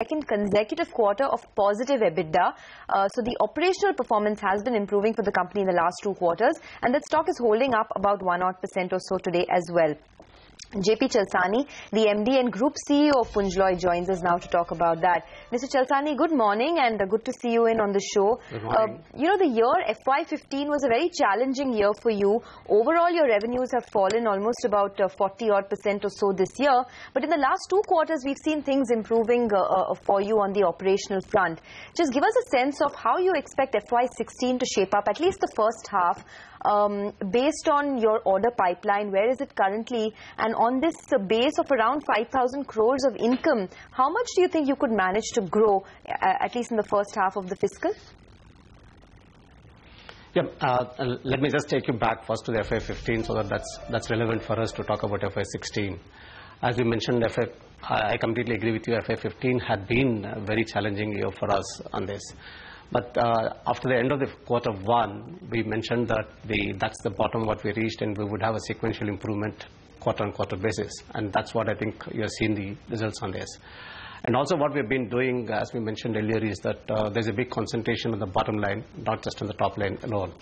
second consecutive quarter of positive EBITDA. Uh, so the operational performance has been improving for the company in the last two quarters, and that stock is holding up about one odd percent or so today as well. JP Chalasani, the MD and Group CEO of Punj Lloyd, joins us now to talk about that. Mr. Chalasani, good morning and good to see you in on the show. Good morning. Uh, you know, the year FY15 was a very challenging year for you. Overall, your revenues have fallen almost about uh, 40 odd percent or so this year. But in the last two quarters, we've seen things improving uh, uh, for you on the operational front. Just give us a sense of how you expect FY16 to shape up, at least the first half based on your order pipeline, where is it currently? And on this base of around 5,000 crores of income, how much do you think you could manage to grow, at least in the first half of the fiscal? Yeah, uh, let me just take you back first to the FY15 so that that's, that's relevant for us to talk about FY16. As you mentioned, FY, I completely agree with you, FY15 had been a very challenging year for us on this. But uh, after the end of the quarter one, we mentioned that the, that's the bottom what we reached and we would have a sequential improvement quarter on quarter basis. And that's what I think you're seeing the results on this. And also what we've been doing, as we mentioned earlier, is that uh, there's a big concentration on the bottom line, not just on the top line alone.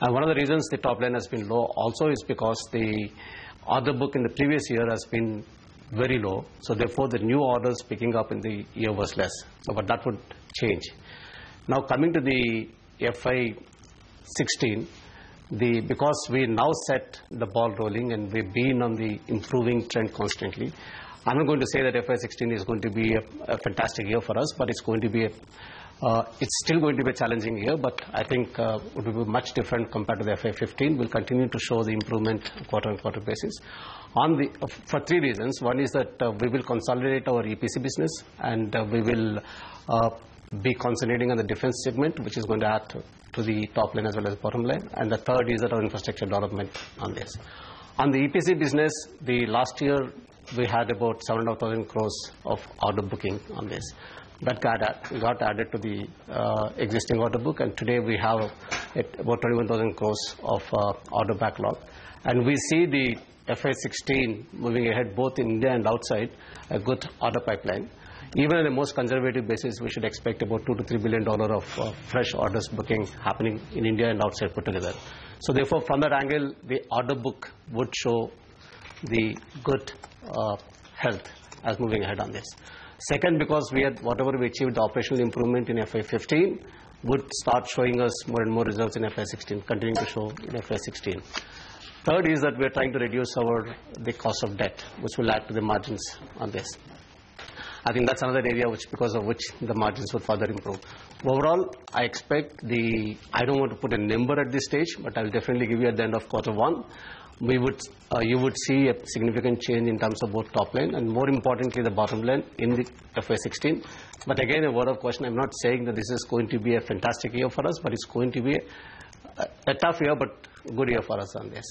And one of the reasons the top line has been low also is because the order book in the previous year has been very low. So therefore, the new orders picking up in the year was less. So but that would change. Now coming to the FY 16, the, because we now set the ball rolling and we've been on the improving trend constantly, I'm not going to say that FY16 is going to be a, a fantastic year for us, but it's going to be a, uh, it's still going to be a challenging year, but I think uh, it will be much different compared to the FY15. We'll continue to show the improvement quarter-on-quarter basis. On the, uh, for three reasons. One is that uh, we will consolidate our EPC business and uh, we will uh, be concentrating on the defense segment, which is going to add to, to the top line as well as bottom line. And the third is that our infrastructure development on this. On the EPC business, the last year we had about 7,500 crores of order booking on this. That got, got added to the uh, existing order book, and today we have about 21,000 crores of uh, order backlog. And we see the FY16 moving ahead both in India and outside, a good order pipeline. Even on the most conservative basis, we should expect about two to three billion dollar of uh, fresh orders booking happening in India and outside put together. So therefore, from that angle, the order book would show the good uh, health as moving ahead on this. Second, because we had whatever we achieved the operational improvement in FY15 would start showing us more and more results in FY16, continuing to show in FY16. Third is that we are trying to reduce our the cost of debt, which will add to the margins on this. I think that's another area which, because of which the margins would further improve. Overall, I expect the, I don't want to put a number at this stage, but I'll definitely give you at the end of quarter one. We would, uh, you would see a significant change in terms of both top line and more importantly the bottom line in the FY16. But again, a word of caution, I'm not saying that this is going to be a fantastic year for us, but it's going to be a, a tough year, but good year for us on this.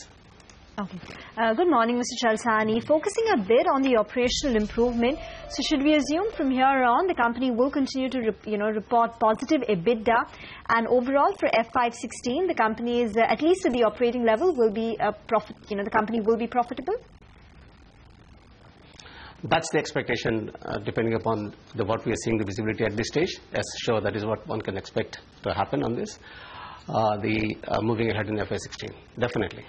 Okay. Uh, good morning, Mr. Chalasani. Focusing a bit on the operational improvement, so should we assume from here on the company will continue to you know report positive EBITDA, and overall for FY16 the company is uh, at least at the operating level will be a profit. You know the company will be profitable. That's the expectation, uh, depending upon the, what we are seeing the visibility at this stage. As sure, that is what one can expect to happen on this. Uh, the uh, moving ahead in FY16, definitely.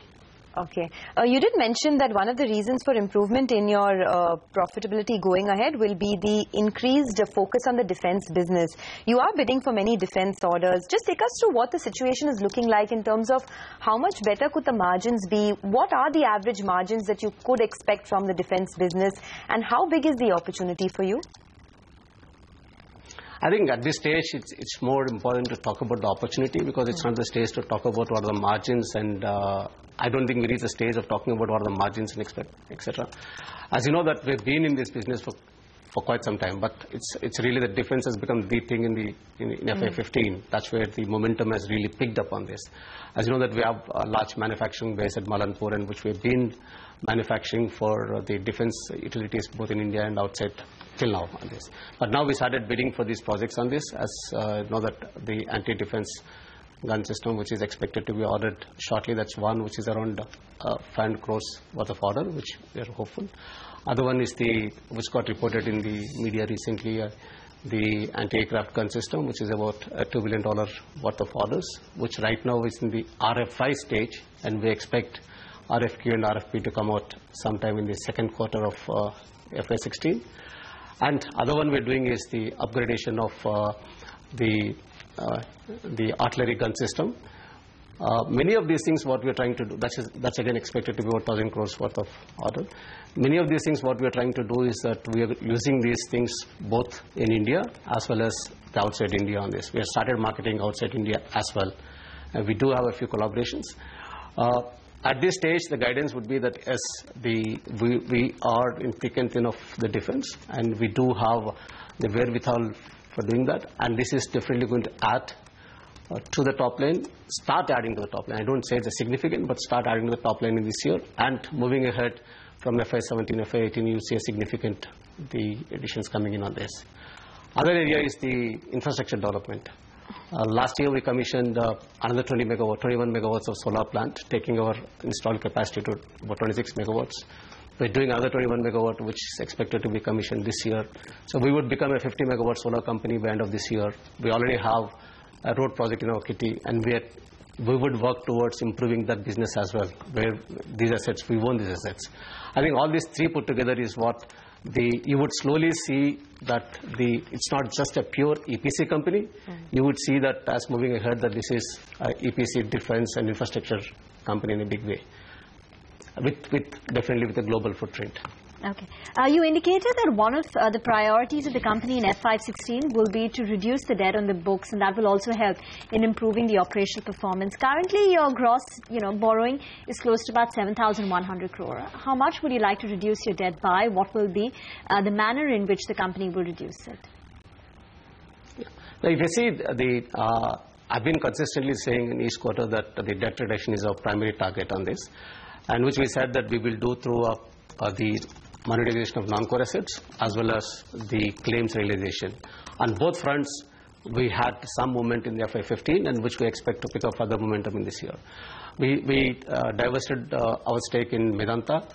Okay. Uh, you did mention that one of the reasons for improvement in your uh, profitability going ahead will be the increased focus on the defense business. You are bidding for many defense orders. Just take us through what the situation is looking like in terms of how much better could the margins be? What are the average margins that you could expect from the defense business? And how big is the opportunity for you? I think at this stage, it's, it's more important to talk about the opportunity because it's not the stage to talk about what are the margins and uh, I don't think we reach the stage of talking about what are the margins and etc. As you know that we've been in this business for for quite some time, but it's it's really the difference has become the thing in the in, in FY15. That's where the momentum has really picked up on this. As you know that we have a large manufacturing base at Malanpur, and which we've been manufacturing for the defense utilities both in India and outside till now on this. But now we started bidding for these projects on this, as uh, know that the anti-defense gun system which is expected to be ordered shortly. That's one which is around uh, 500 crores worth of order, which we are hopeful. Other one is the which got reported in the media recently, uh, the anti-aircraft gun system, which is about a $2 billion worth of orders, which right now is in the RFI stage, and we expect RFQ and RFP to come out sometime in the second quarter of uh, FY16. And other one we're doing is the upgradation of uh, the uh, the artillery gun system. Many of these things, what we are trying to do, that's that's again expected to be about 1,000 crores worth of order. Many of these things, what we are trying to do is that we are using these things both in India as well as outside India on this. We have started marketing outside India as well. We do have a few collaborations. At this stage, the guidance would be that as we are in thick and thin of the defense, and we do have the wherewithal for doing that, and this is definitely going to add uh, to the top line, start adding to the top line. I don't say it's significant, but start adding to the top line in this year. And moving ahead from FY17, FY18, you'll see a significant additions coming in on this. Other area is the infrastructure development. Uh, last year, we commissioned another 20 MW, 21 megawatts of solar plant, taking our installed capacity to about 26 megawatts. We're doing another 21 MW, which is expected to be commissioned this year. So we would become a 50 MW solar company by end of this year. We already have a road project in our kitty, and we would work towards improving that business as well, where these assets, we own these assets. I think all these three put together is what you would slowly see that it's not just a pure EPC company. Mm. You would see that as moving ahead, that this is a EPC defense and infrastructure company in a big way, with definitely with a global footprint. Okay. Uh, you indicated that one of uh, the priorities of the company in FY16 will be to reduce the debt on the books, and that will also help in improving the operational performance. Currently, your gross you know borrowing is close to about 7,100 crore. How much would you like to reduce your debt by? What will be uh, the manner in which the company will reduce it? If you see, I've been consistently saying in each quarter that the debt reduction is our primary target on this, and which we said that we will do through the monetization of non-core assets as well as the claims realization. On both fronts, we had some movement in the FY15, and which we expect to pick up further momentum in this year. We we uh, divested uh, our stake in Medanta,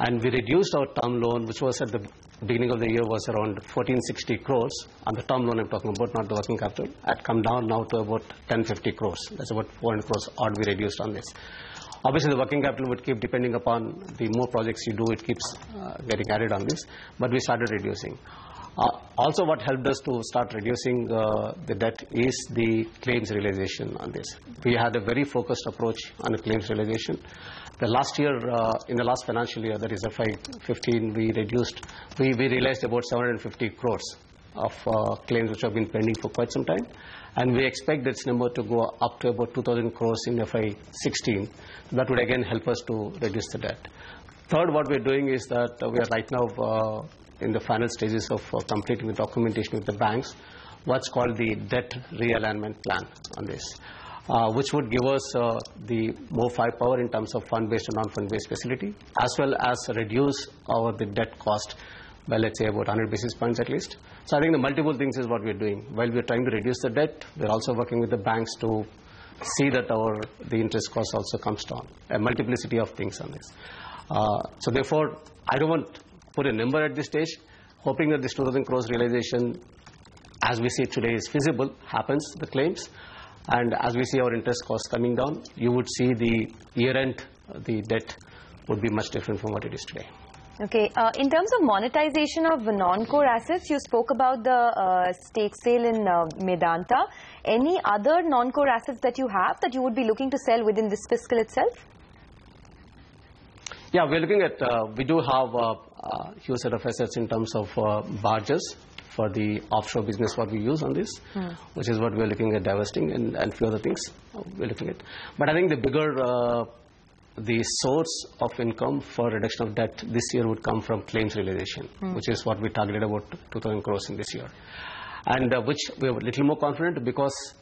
and we reduced our term loan, which was at the beginning of the year was around 1,460 crores. On the term loan I'm talking about, not the working capital, had come down now to about 1,050 crores. That's about 400 crores odd we reduced on this. Obviously, the working capital would keep depending upon the more projects you do, it keeps uh, getting added on this, but we started reducing. Uh, also, what helped us to start reducing uh, the debt is the claims realization on this. We had a very focused approach on the claims realization. The last year, in the last financial year, that is FY15, we reduced, we, we realized about 750 crores of uh, claims which have been pending for quite some time, and we expect this number to go up to about 2,000 crores in FY16. That would again help us to reduce the debt. Third, what we're doing is that we are right now uh, in the final stages of uh, completing the documentation with the banks, what's called the debt realignment plan on this, which would give us the more firepower in terms of fund-based and non-fund-based facility, as well as reduce our the debt cost by, let's say, about 100 basis points at least. So I think the multiple things is what we're doing. While we're trying to reduce the debt, we're also working with the banks to see that our the interest cost also comes down, a multiplicity of things on this. Uh, so therefore, I don't want to put a number at this stage, hoping that this 2,000 crores realization, as we see today, is feasible, happens, the claims, and as we see our interest costs coming down, you would see the year-end, the debt would be much different from what it is today. Okay. Uh, in terms of monetization of non-core assets, you spoke about the uh, stake sale in uh, Medanta. Any other non-core assets that you have that you would be looking to sell within this fiscal itself? Yeah, we're looking at, we do have a huge set of assets in terms of barges for the offshore business what we use on this, hmm. which is what we're looking at divesting and a few other things we're looking at. But I think the bigger source of income for reduction of debt this year would come from claims realization, hmm. which is what we targeted about 2,000 crores in this year, and uh, which we are a little more confident because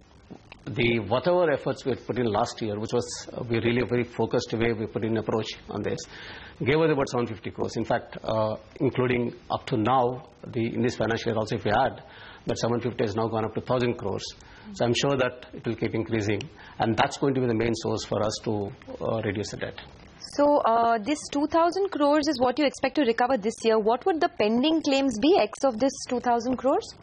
the whatever efforts we had put in last year, which was uh, we really a very focused way we put in approach on this, gave us about 750 crores. In fact, uh, including up to now, the, in this financial year also, if we add, that 750 has now gone up to 1,000 crores. So I'm sure that it will keep increasing, and that's going to be the main source for us to reduce the debt. So this 2,000 crores is what you expect to recover this year. What would the pending claims be ex of this 2,000 crores?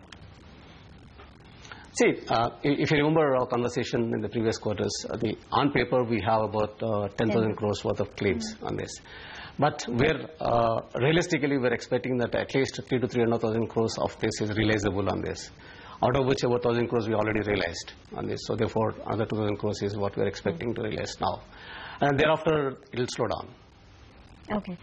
See, uh, if you remember our conversation in the previous quarters, uh, the on paper we have about uh, 10,000 crores worth of claims on this. But we're uh, realistically we're expecting that at least 3 to 300,000 crores of this is realizable on this. Out of which about 1,000 crores we already realized on this. So therefore, another 2,000 crores is what we're expecting to realize now. And thereafter, it'll slow down. Okay.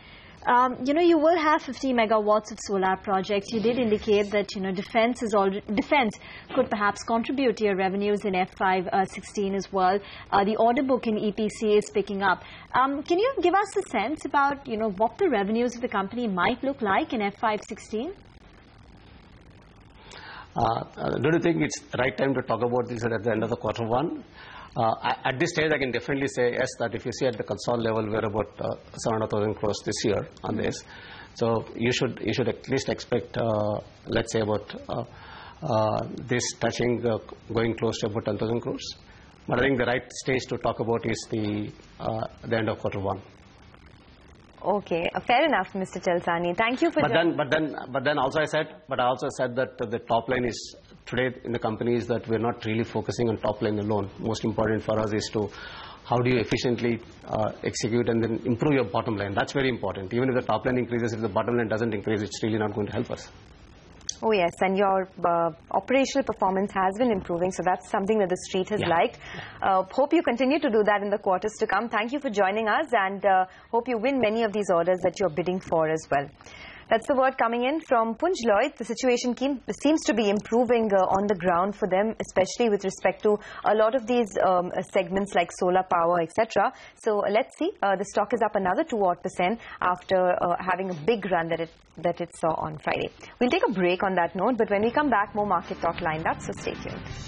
Um, you know, you will have 50 megawatts of solar projects. You did indicate that, you know, defense is all defense could perhaps contribute to your revenues in F5 uh, 16 as well. Uh, the order book in EPC is picking up. Um, can you give us a sense about, you know, what the revenues of the company might look like in F5 16? Uh, uh, don't you think it's right time to talk about this at the end of the quarter one? Uh, at this stage, I can definitely say yes, that if you see at the console level, we're about uh, 700,000 crores this year on this. So you should you should at least expect, uh, let's say, about uh, this touching going close to about 10,000 crores. But I think the right stage to talk about is the the end of quarter one. Okay, uh, fair enough, Mr. Chalasani. Thank you for. But then, but then, but then, also I said, but I also said that the top line is today in the company is that we're not really focusing on top line alone. Most important for us is to how do you efficiently uh, execute and then improve your bottom line. That's very important. Even if the top line increases, if the bottom line doesn't increase, it's really not going to help us. Oh yes, and your uh, operational performance has been improving, so that's something that the street has yeah. liked. Uh, hope you continue to do that in the quarters to come. Thank you for joining us, and uh, hope you win many of these orders that you're bidding for as well. That's the word coming in from Punj Lloyd. The situation seems to be improving uh, on the ground for them, especially with respect to a lot of these um, segments like solar power, etc. So uh, let's see. Uh, the stock is up another 2 odd percent after uh, having a big run that it, that it saw on Friday. We'll take a break on that note, but when we come back, more market talk lined up, so stay tuned.